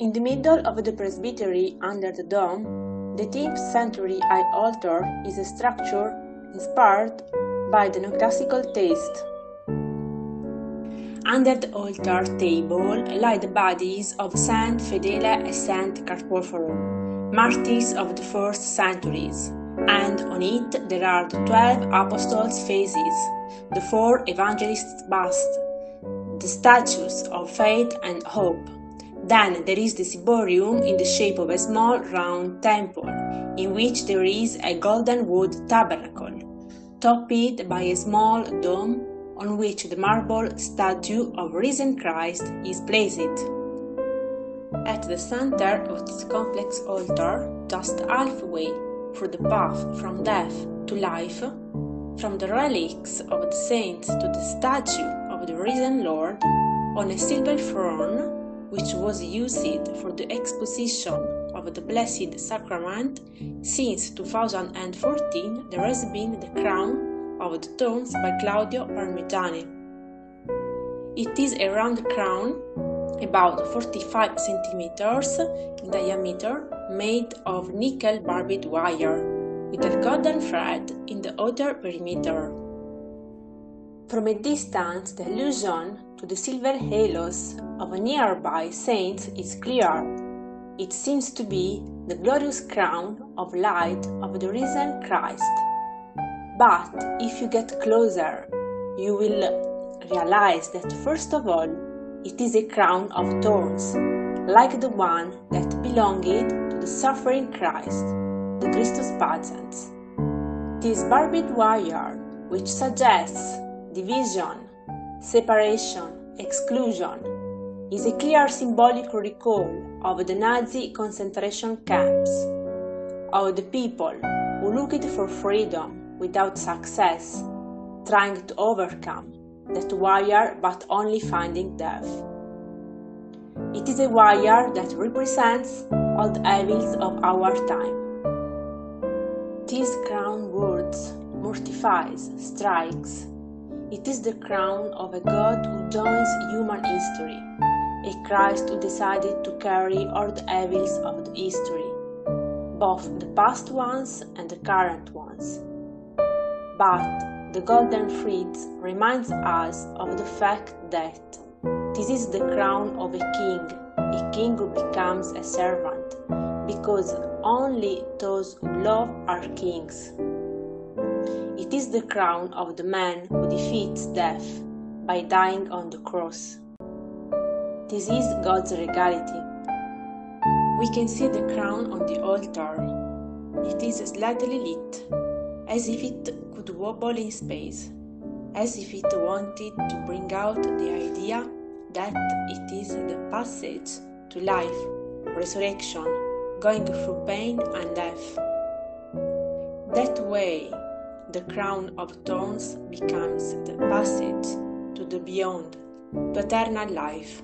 In the middle of the presbytery under the dome, the 10th century high altar is a structure inspired by the neoclassical taste. Under the altar table lie the bodies of Saint Fedele and Saint Carpoforo, martyrs of the first centuries, and on it there are the twelve apostles' faces, the four evangelists' busts, the statues of faith and hope. Then there is the ciborium in the shape of a small round temple, in which there is a golden wood tabernacle, topped by a small dome on which the marble statue of risen Christ is placed. At the center of this complex altar, just halfway through the path from death to life, from the relics of the saints to the statue of the risen Lord, on a silver throne which was used for the exposition of the Blessed Sacrament, since 2014 there has been the crown of the thorns by Claudio Parmiggiani. It is a round crown, about 45 centimeters in diameter, made of nickel barbed wire, with a golden thread in the outer perimeter. From a distance, the allusion to the silver halos of a nearby saint is clear. It seems to be the glorious crown of light of the risen Christ. But if you get closer, you will realize that first of all, it is a crown of thorns, like the one that belonged to the suffering Christ, the Christus Patiens. This barbed wire, which suggests division, separation, exclusion, is a clear symbolic recall of the Nazi concentration camps, of the people who looked for freedom without success, trying to overcome that wire but only finding death. It is a wire that represents all the evils of our time. These crown words mortifies, strikes, it is the crown of a God who joins human history, a Christ who decided to carry all the evils of the history, both the past ones and the current ones. But the golden thread reminds us of the fact that this is the crown of a king, a king who becomes a servant, because only those who love are kings. Is the crown of the man who defeats death by dying on the cross. This is God's regality. We can see the crown on the altar. It is slightly lit, as if it could wobble in space, as if it wanted to bring out the idea that it is the passage to life, resurrection, going through pain and death. That way, the crown of thorns becomes the passage to the beyond, to eternal life.